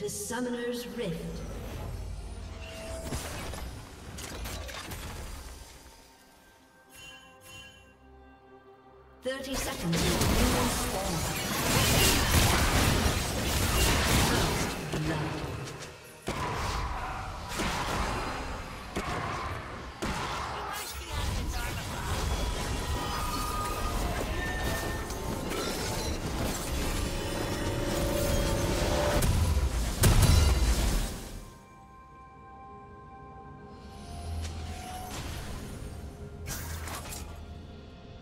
to Summoner's Rift. Thirty seconds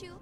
You?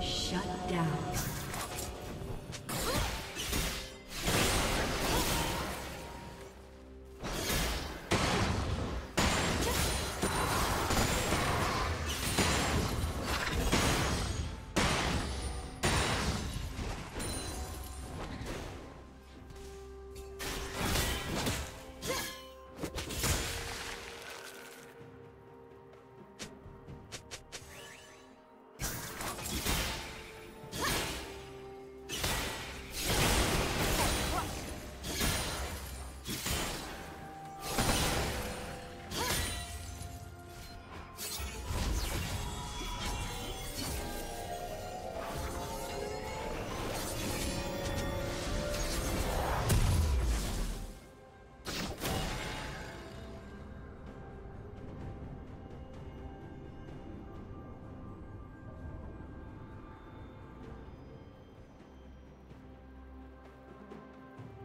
Shut down.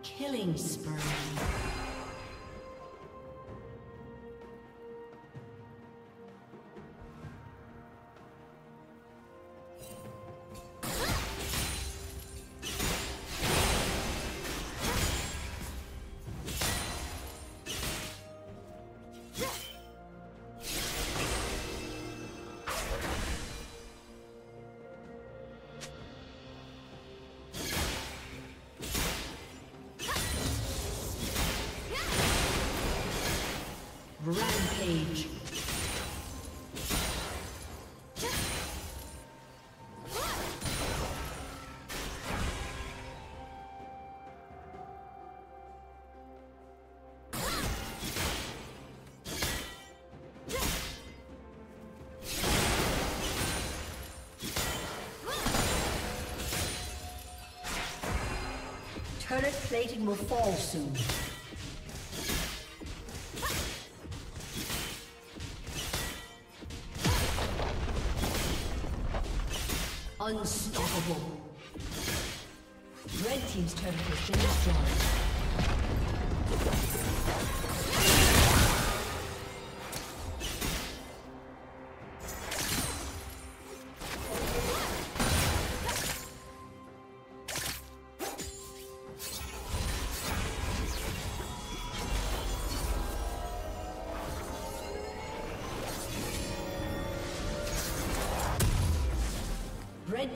Killing spree. Turret plating will fall soon. Unstoppable. Red Team's turret has been destroyed.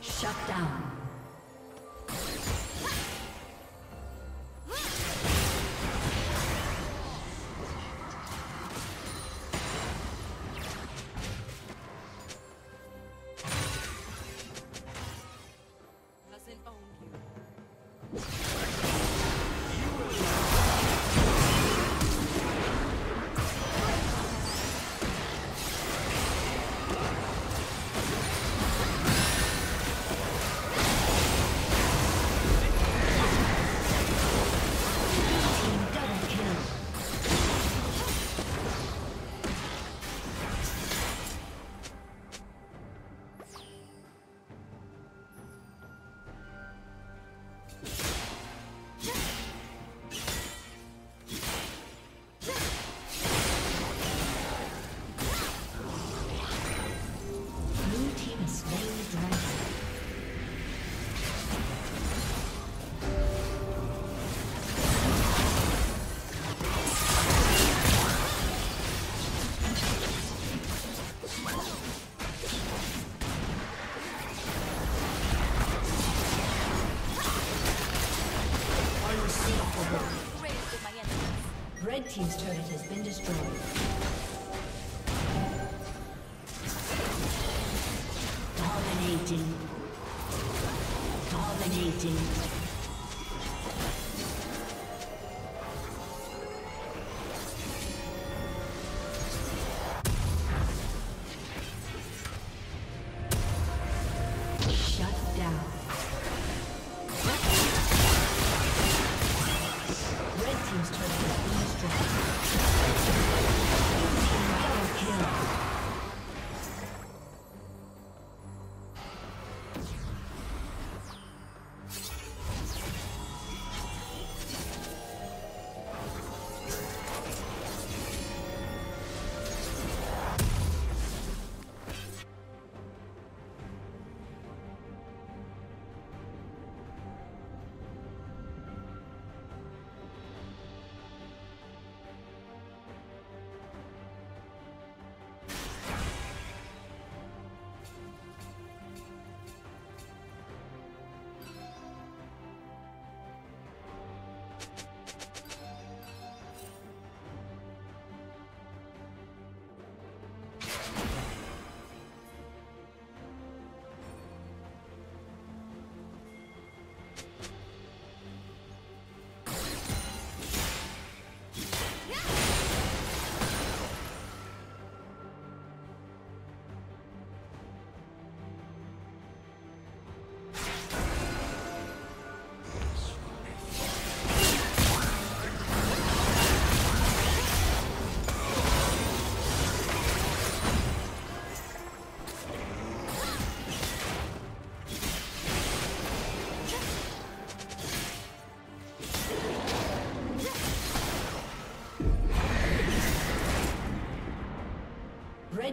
Shut down.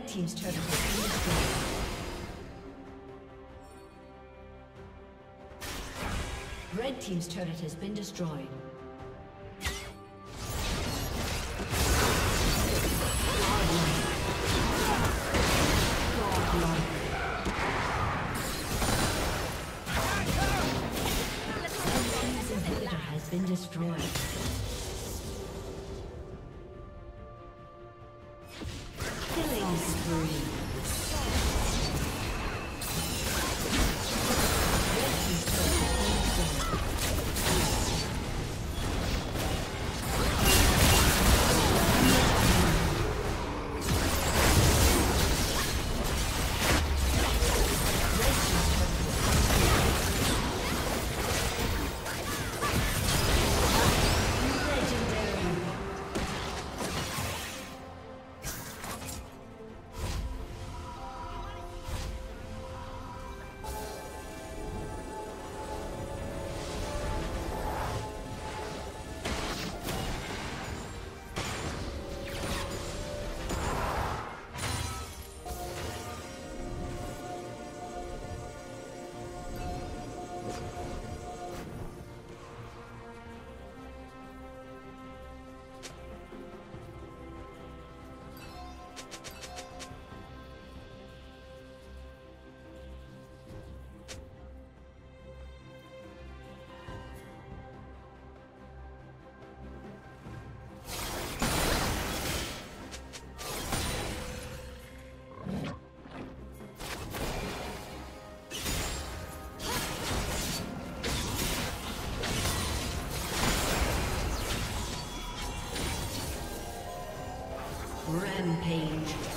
Team's. Red team's turret has been destroyed. Rampage.